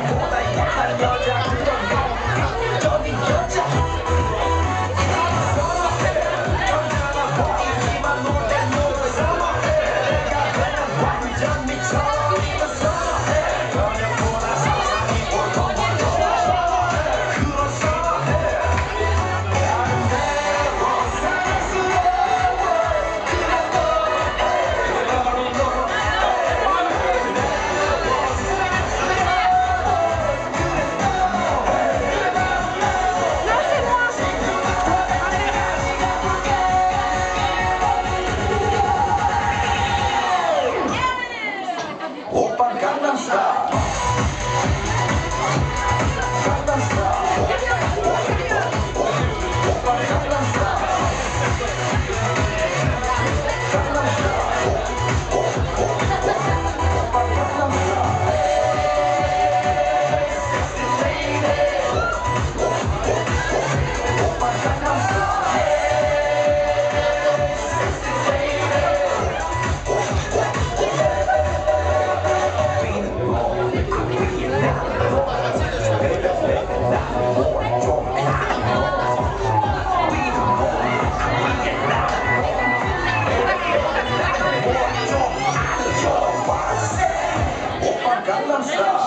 관 Opa Gangnam Style. Gangnam Style.